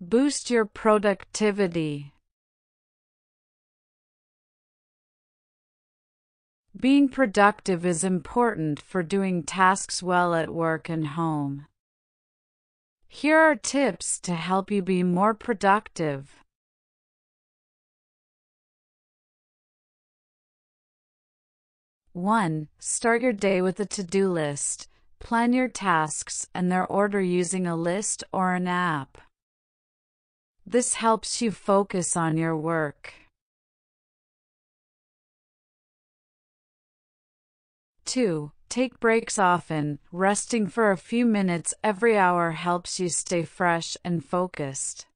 Boost your productivity. Being productive is important for doing tasks well at work and home. Here are tips to help you be more productive. One, start your day with a to-do list. Plan your tasks and their order using a list or an app. This helps you focus on your work. 2. Take breaks often. Resting for a few minutes every hour helps you stay fresh and focused.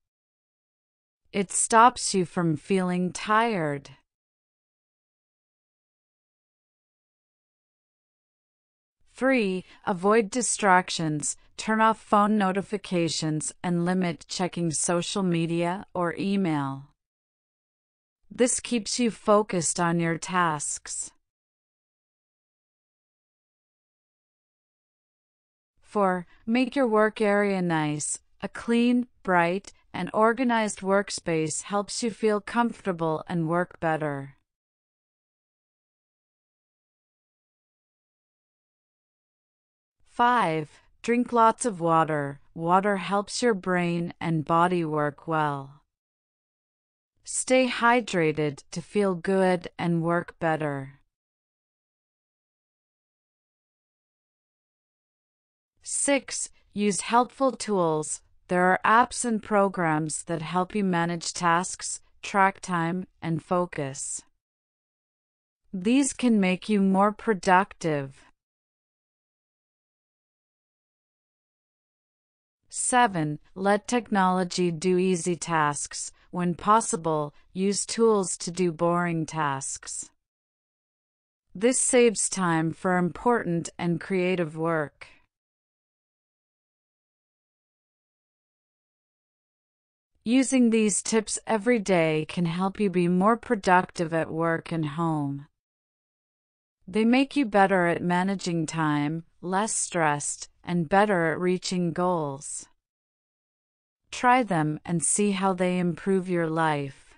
It stops you from feeling tired. Three, avoid distractions, turn off phone notifications, and limit checking social media or email. This keeps you focused on your tasks. 4. Make your work area nice. A clean, bright, and organized workspace helps you feel comfortable and work better. Five, drink lots of water. Water helps your brain and body work well. Stay hydrated to feel good and work better. 6. Use helpful tools. There are apps and programs that help you manage tasks, track time, and focus. These can make you more productive. 7. Let technology do easy tasks. When possible, use tools to do boring tasks. This saves time for important and creative work. Using these tips every day can help you be more productive at work and home. They make you better at managing time, less stressed, and better at reaching goals. Try them and see how they improve your life.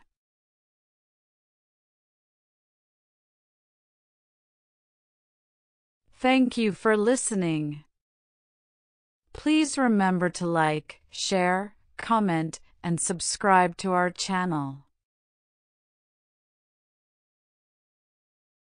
Thank you for listening. Please remember to like, share, comment, and subscribe to our channel.